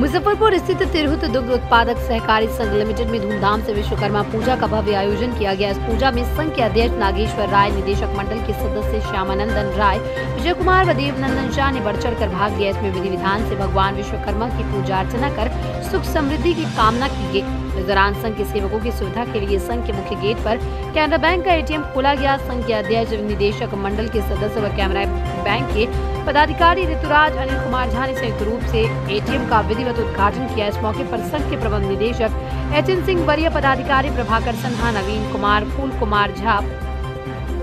मुजफ्फरपुर स्थित तिरहुत दुग्ध उत्पादक सहकारी संघ लिमिटेड में धूमधाम से विश्वकर्मा पूजा का भव्य आयोजन किया गया। इस पूजा में संघ के अध्यक्ष नागेश्वर राय, निदेशक मंडल के सदस्य श्यामानंदन राय, विजय कुमार व देवनंदन शाह ने बढ़ चढ़ कर भाग लिया। इसमें विधि विधान ऐसी भगवान विश्वकर्मा की पूजा अर्चना कर सुख समृद्धि की कामना की गई। इस दौरान संघ के सेवकों की सुविधा के लिए संघ के मुख्य गेट पर कैनरा बैंक का एटीएम खोला गया। संघ के अध्यक्ष निदेशक मंडल के सदस्य व कैमरा बैंक के पदाधिकारी ऋतुराज अनिल कुमार झा ने संयुक्त रूप से एटीएम का विधिवत उद्घाटन किया। इस मौके पर संघ के प्रबंध निदेशक एच एन सिंह, वरीय पदाधिकारी प्रभाकर सिन्हा नवीन कुमार, फूल Kumar Jha,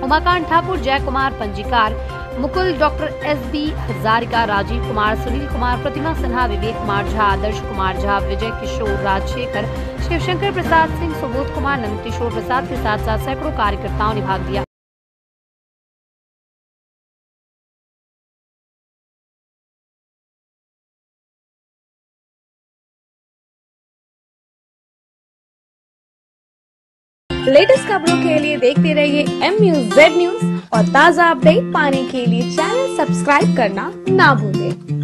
Umakant Thakur, Jai Kumar Panjikar, Mukul doctor S B Hazarika, Rajeev Kumar, Sunil Kumar, Pratima Sinha Vivek Kumar Jha, Adarsh Kumar Jha, Vijay Kishore Rajshekhar Shivshankar Prasad Singh, Subodh Kumar Nand Kishore Prasad के साथ साथ सैकड़ों कार्यकर्ताओं ने भाग लिया। Latest खबरों के लिए देखते रहिए एम न्यूज़ जेड न्यूज़ और ताज़ा अपडेट पाने के लिए चैनल सब्सक्राइब करना ना भूलें।